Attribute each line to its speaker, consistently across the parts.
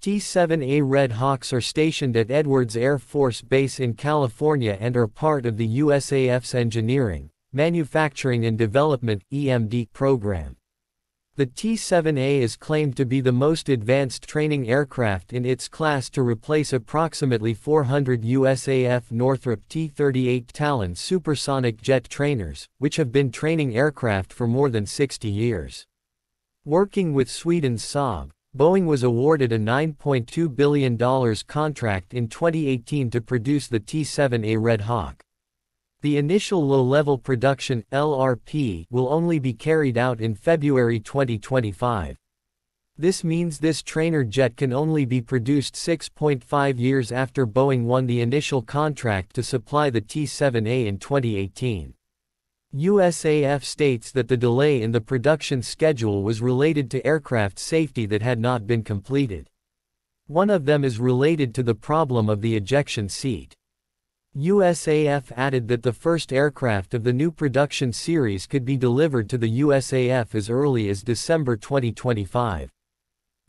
Speaker 1: T-7A Red Hawks are stationed at Edwards Air Force Base in California and are part of the USAF's Engineering, Manufacturing and Development EMD program. The T-7A is claimed to be the most advanced training aircraft in its class to replace approximately 400 USAF Northrop T-38 Talon supersonic jet trainers, which have been training aircraft for more than 60 years. Working with Sweden's Saab, Boeing was awarded a $9.2 billion contract in 2018 to produce the T-7A Red Hawk. The initial low-level production LRP will only be carried out in February 2025. This means this trainer jet can only be produced 6.5 years after Boeing won the initial contract to supply the T-7A in 2018. USAF states that the delay in the production schedule was related to aircraft safety that had not been completed. One of them is related to the problem of the ejection seat. USAF added that the first aircraft of the new production series could be delivered to the USAF as early as December 2025.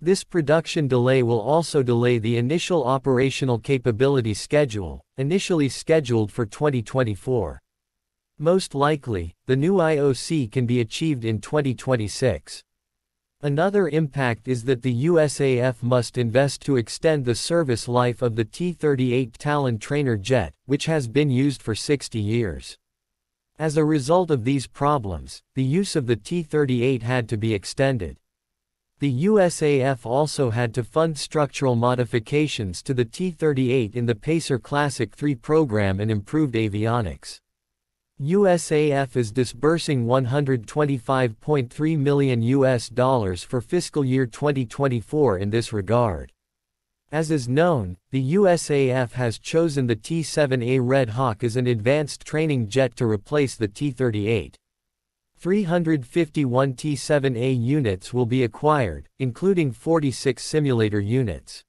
Speaker 1: This production delay will also delay the initial operational capability schedule, initially scheduled for 2024. Most likely, the new IOC can be achieved in 2026. Another impact is that the USAF must invest to extend the service life of the T-38 Talon trainer jet, which has been used for 60 years. As a result of these problems, the use of the T-38 had to be extended. The USAF also had to fund structural modifications to the T-38 in the Pacer Classic 3 program and improved avionics. USAF is disbursing 125.3 million US dollars for fiscal year 2024 in this regard. As is known, the USAF has chosen the T-7A Red Hawk as an advanced training jet to replace the T-38. 351 T-7A units will be acquired, including 46 simulator units.